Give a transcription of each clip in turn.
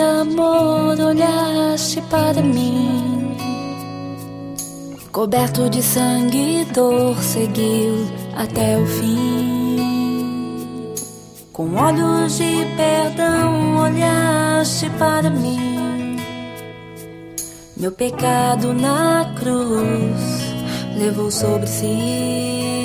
amor, olhaste para mim. Coberto de sangue e dor, seguiu até o fim. Com olhos de perdão, olhaste para mim. Meu pecado na cruz levou sobre si.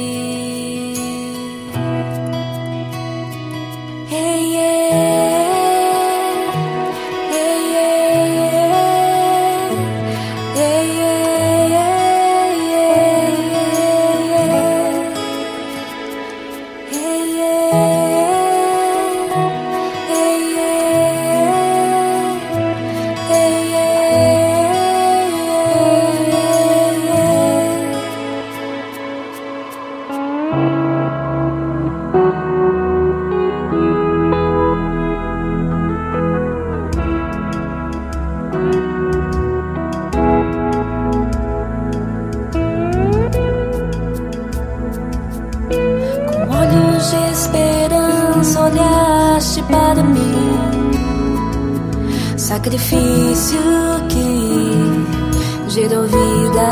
Sacrifício que gerou vida.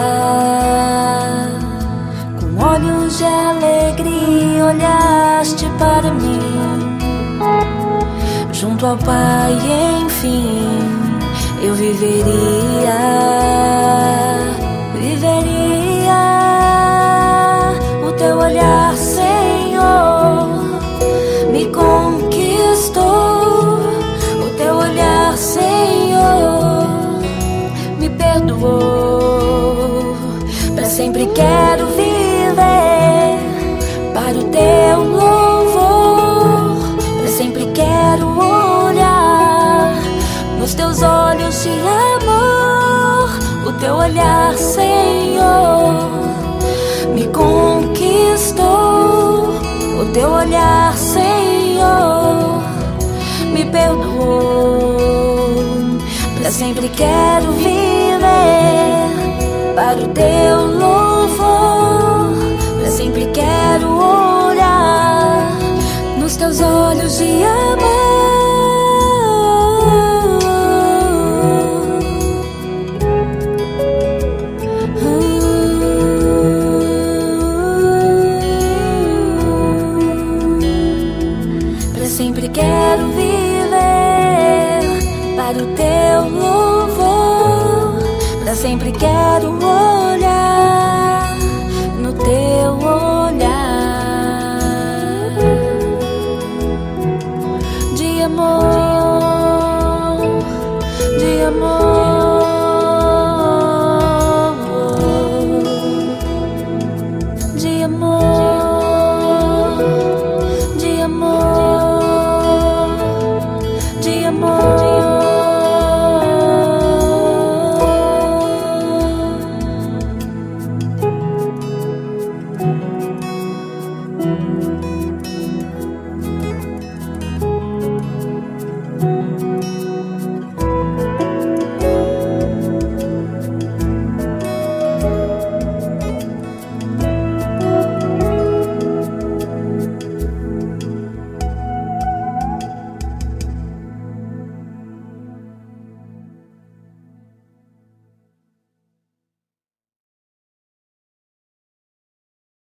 Com olhos de alegria olhaste para mim, junto ao Pai, enfim, eu viveria. sempre quero viver para o teu louvor. Eu sempre quero olhar nos teus olhos de amor. O teu olhar, Senhor, me conquistou. O teu olhar, Senhor, me perdoou. Para sempre quero viver para o teu louvor. quero viver para o teu louvor. Pra sempre quero olhar no teu olhar de amor, de amor.